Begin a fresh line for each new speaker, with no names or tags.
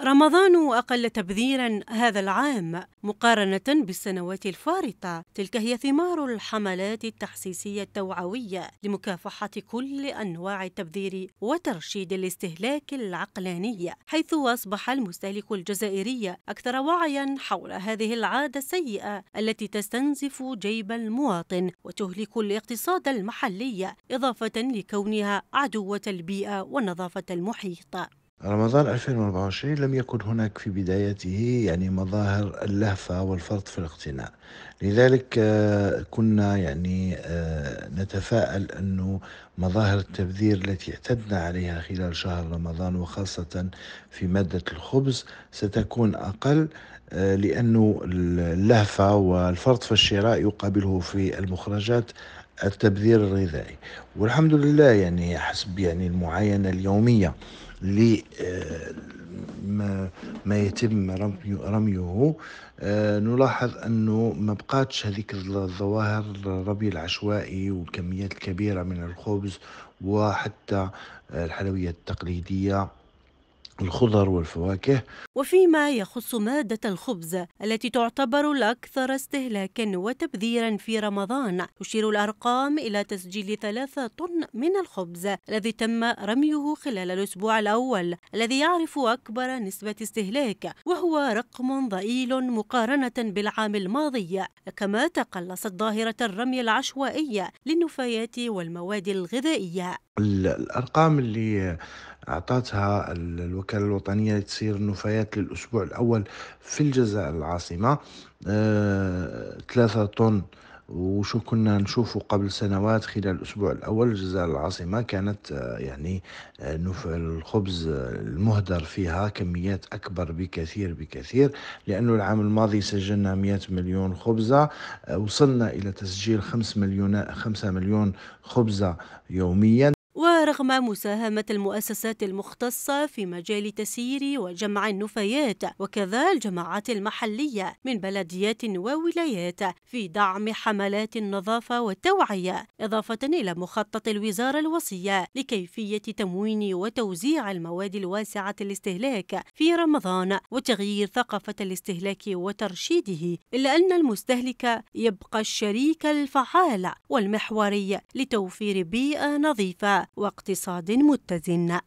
رمضان أقل تبذيرا هذا العام مقارنة بالسنوات الفارطة. تلك هي ثمار الحملات التحسيسية التوعوية لمكافحة كل أنواع التبذير وترشيد الاستهلاك العقلاني حيث أصبح المستهلك الجزائري أكثر وعيا حول هذه العادة السيئة التي تستنزف جيب المواطن وتهلك الاقتصاد المحلي إضافة لكونها عدوة البيئة والنظافة المحيط.
رمضان 2024 لم يكن هناك في بدايته يعني مظاهر اللهفة والفرط في الاقتناء لذلك آه، كنا يعني آه، نتفائل أنه مظاهر التبذير التي اعتدنا عليها خلال شهر رمضان وخاصة في مادة الخبز ستكون أقل آه، لأنه اللهفة والفرط في الشراء يقابله في المخرجات التبذير الغذائي. والحمد لله يعني حسب يعني المعاينة اليومية ل ما, ما يتم رميه آه، نلاحظ أنه ما بقاتش هذيك الظواهر الربي العشوائي والكميات الكبيرة من الخبز وحتى الحلويات التقليدية. الخضر والفواكه.
وفيما يخص مادة الخبز التي تعتبر الأكثر استهلاكا وتبذيرا في رمضان تشير الأرقام إلى تسجيل ثلاثة طن من الخبز الذي تم رميه خلال الأسبوع الأول الذي يعرف أكبر نسبة استهلاك وهو رقم ضئيل مقارنة بالعام الماضي. كما تقلصت ظاهرة الرمي العشوائي للنفايات والمواد الغذائية.
الأرقام اللي أعطتها الوكالة الوطنية لتسيير النفايات للأسبوع الأول في الجزائر العاصمة. آه، ثلاثة طن وشو كنا نشوفه قبل سنوات خلال الأسبوع الأول الجزائر العاصمة كانت آه، يعني آه، الخبز المهدر فيها كميات أكبر بكثير بكثير لأنه العام الماضي سجلنا 100 مليون خبزة وصلنا إلى تسجيل 5 مليون 5 مليون خبزة يوميا.
ورغم مساهمة المؤسسات المختصة في مجال تسيير وجمع النفايات وكذا الجماعات المحلية من بلديات وولايات في دعم حملات النظافة والتوعية إضافة إلى مخطط الوزارة الوصية لكيفية تموين وتوزيع المواد الواسعة الاستهلاك في رمضان وتغيير ثقافة الاستهلاك وترشيده إلا أن المستهلك يبقى الشريك الفعال والمحوري لتوفير بيئة نظيفة واقتصاد متزن.